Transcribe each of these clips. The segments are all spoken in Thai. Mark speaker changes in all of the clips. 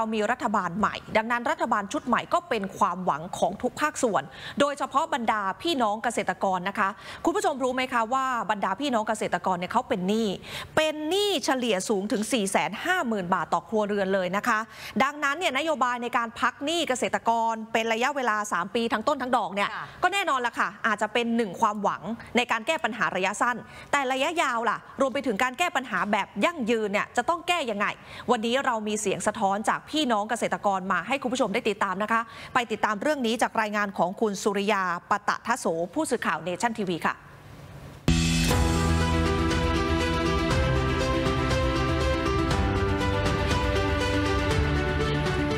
Speaker 1: เรามีรัฐบาลใหม่ ดังนั้นรัฐบาลชุดใหม่ก็เป็นความหวังของทุกภาคส่วน โดยเฉพาะบรรดาพี่น้องเกษตรกรนะคะ คุณผู้ชมรู้ไหมคะว่าบรรดาพี่น้องเกษตรกรเนี่ยเขาเป็นหนี้เป็นหนี้เฉลี่ยสูงถึง 4 5 0 0 0 0 บาทต่อครัวเรือนเลยนะคะ ดังนั้นเนี่ยนโยบายในการพักหนี้เกษตรกรเป็นระยะเวลา 3 ปีทั้งต้นทั้งดอกเนี่ย
Speaker 2: ค่ะ
Speaker 1: ก็แน่นอนละค่ะ อาจจะเป็นหนึ่งความหวังในการแก้ปัญหาระยะสั้น แต่ระยะยาวล่ะ รวมไปถึงการแก้ปัญหาแบบยั่งยืนเนี่ยจะต้องแก้ยังไง วันนี้เรามีเสียงสะท้อนจากพี่น้องเกษตรกรมาให้คุณผู้ชมได้ติดตามนะคะ ไปติดตามเรื่องนี้จากรายงานของคุณสุริยาปตะทะโส ผู้สื่อข่าวเนชั่นทีวีค่ะ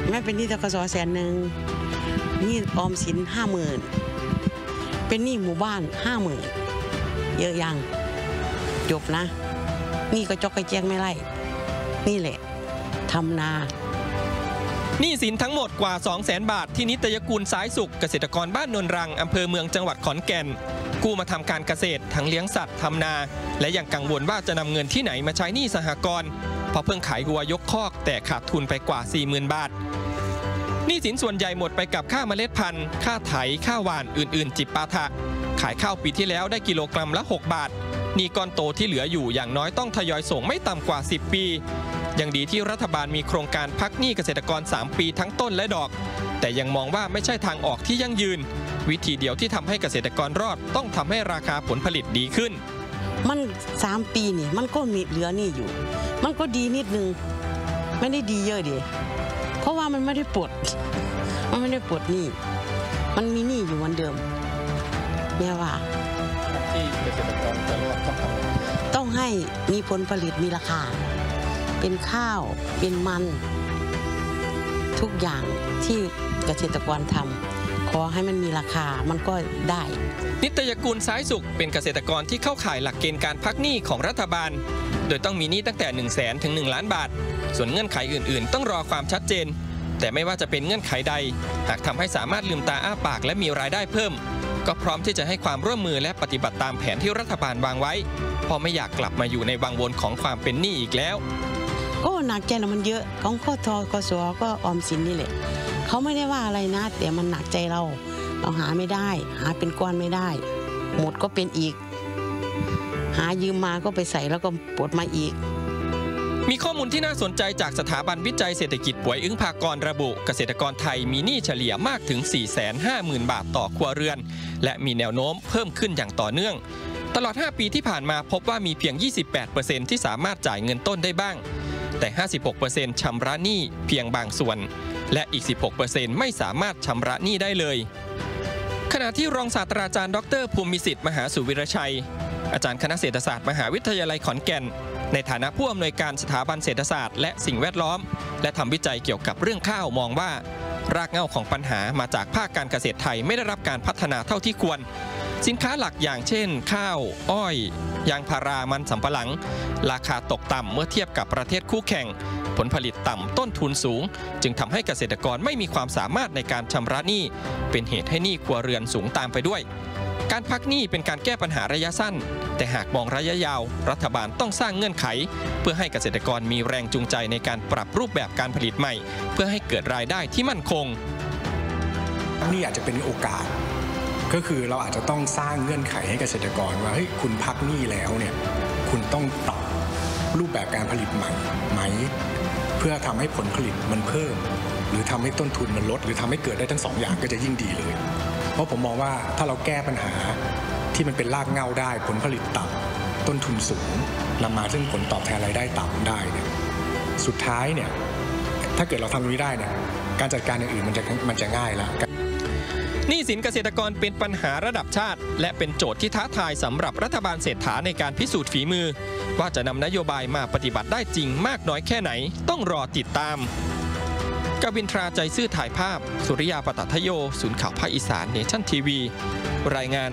Speaker 3: แม่เป็นหนี้ทกสแสนหนึ่งหนี้ออมสินห้าหมื่นเป็นหนี้หมู่บ้านห้าหมื่นเยอะยังจบนะหนี่ก็จอกกระแจงไม่ไล่นี่แหละทำนา
Speaker 4: หนี้สินทั้งหมดกว่า 2 0 0 0 0 0บาทที่นิตยกุลสายสุขเกษตรกรบ้านนนรังอำเภอเมืองจังหวัดขอนแก่น กู้มาทำการเกษตรทั้งเลี้ยงสัตว์ทำนา และยังกังวลว่าจะนำเงินที่ไหนมาใช้หนี้สหกรณ์เพราะเพิ่งขายวัวยกคอก แต่ขาดทุนไปกว่า 40,000 บาทหนี้สินส่วนใหญ่หมดไปกับค่าเมล็ดพันธุ์ ค่าไถ ค่าหวานอื่น ๆ จิบปาถะ ขายข้าวปีที่แล้วได้กิโลกรัมละ 6 บาท นี้ก้อนโตที่เหลืออยู่อย่างน้อยต้องทยอยส่งไม่ต่ำกว่า 10 ปี ยังดีที่รัฐบาลมีโครงการพักหนี้เกษตรกร 3 ปีทั้งต้นและดอก แต่ยังมองว่าไม่ใช่ทางออกที่ยั่งยืน วิธีเดียวที่ทำให้เกษตรกรรอด ต้องทำให้ราคาผลผลิตดีขึ้น
Speaker 3: มันสามปีนี่มันก็มีเหลือหนี่อยู่ มันก็ดีนิดนึง ไม่ได้ดีเยอะดีเพราะว่ามันไม่ได้ปลดมันไม่ได้ปลดหนี้มันมีหนี้อยู่เหมือนเดิมแม่ว่า
Speaker 4: ที่เกษตรกรจะรอดต้องทำ
Speaker 3: ต้องให้มีผลผลิตมีราคา เป็นข้าวเป็นมัน ทุกอย่างที่เกษตรกรทำขอให้มันมีราคามันก็ได้
Speaker 4: นิตยกุลซ้ายสุขเป็นเกษตรกรที่เข้าข่ายหลักเกณฑ์การพักหนี้ของรัฐบาล โดยต้องมีหนี้ตั้งแต่ 1 0 0 0 0แสนถึง 1 ล้านบาท ส่วนเงื่อนไขอื่น ๆ ต้องรอความชัดเจน แต่ไม่ว่าจะเป็นเงื่อนไขใด หากทำให้สามารถลืมตาอ้าปากและมีรายได้เพิ่มก็พร้อมที่จะให้ความร่วมมือและปฏิบัติตามแผนที่รัฐบาลวางไว้ เพราะไม่อยากกลับมาอยู่ในวังวนของความเป็นหนี้อีกแล้ว
Speaker 3: ก็หนักใจนะมันเยอะของข้อทอกสก็ออมสินนี่แหละเขาไม่ได้ว่าอะไรนะ แต่มันหนักใจเรา เราหาไม่ได้ หาเป็นก้อนไม่ได้ หมดก็เป็นอีก หายืมมาก็ไปใส่แล้วก็ปลดมาอีก
Speaker 4: มีข้อมูลที่น่าสนใจจากสถาบันวิจัยเศรษฐกิจป่วยอึ้งภากรระบุ เกษตรกรไทยมีหนี้เฉลี่ยมากถึง 450,000 บาทต่อครัวเรือน และมีแนวโน้มเพิ่มขึ้นอย่างต่อเนื่อง ตลอด 5 ปีที่ผ่านมาพบว่ามีเพียง 28%ที่สามารถจ่ายเงินต้นได้บ้าง แต่ 56%ชำระหนี้เพียงบางส่วน และอีก 16%ไม่สามารถชำระหนี้ได้เลย ขณะที่รองศาสตราจารย์ดรภูมิสิทธิ์มหาสุวิรชัย อาจารย์คณะเศรษฐศาสตร์มหาวิทยาลัยขอนแก่น ในฐานะผู้อำนวยการสถาบันเศรษฐศาสตร์และสิ่งแวดล้อม และทำวิจัยเกี่ยวกับเรื่องข้าวมองว่า รากเหง้าของปัญหามาจากภาคการเกษตรไทยไม่ได้รับการพัฒนาเท่าที่ควร สินค้าหลักอย่างเช่น ข้าว อ้อย ยางพารามันสำปะหลัง ราคาตกต่ำเมื่อเทียบกับประเทศคู่แข่ง ผลผลิตต่ำต้นทุนสูง จึงทำให้เกษตรกรไม่มีความสามารถในการชำระหนี้ เป็นเหตุให้หนี้ครัวเรือนสูงตามไปด้วย การพักหนี้เป็นการแก้ปัญหาระยะสั้น แต่หากมองระยะยาว รัฐบาลต้องสร้างเงื่อนไข เพื่อให้เกษตรกรมีแรงจูงใจในการปรับรูปแบบการผลิตใหม่ เพื่อให้เกิดรายได้ที่มั่นคง
Speaker 5: นี่อาจจะเป็นโอกาส ก็คือเราอาจจะต้องสร้างเงื่อนไขให้เกษตรกรว่าเฮ้ยคุณพักหนี้แล้วเนี่ยคุณต้องปรับรูปแบบการผลิตใหม่ไหม เพื่อทำให้ผลผลิตมันเพิ่ม หรือทำให้ต้นทุนมันลด หรือทำให้เกิดได้ทั้งสองอย่างก็จะยิ่งดีเลย เพราะผมมองว่าถ้าเราแก้ปัญหาที่มันเป็นรากเงาได้ผลผลิตต่ำต้นทุนสูงนำมาซึ่งผลตอบแทนรายได้ต่ำได้เนี่ยสุดท้ายเนี่ยถ้าเกิดเราทำตรงนี้ได้เนี่ยการจัดการอย่างอื่นมันจะมันจะง่ายแล้ว
Speaker 4: นี้สินเกษตรกรเป็นปัญหาระดับชาติ และเป็นโจทย์ที่ท้าทายสำหรับรัฐบาลเศรษฐาในการพิสูจน์ฝีมือ ว่าจะนำนโยบายมาปฏิบัติได้จริงมากน้อยแค่ไหน ต้องรอติดตามกวินทราใจซื่อถ่ายภาพ สุริยาปตทโย ศูนย์ข่าวภาคอีสานเนชั่นทีวี รายงาน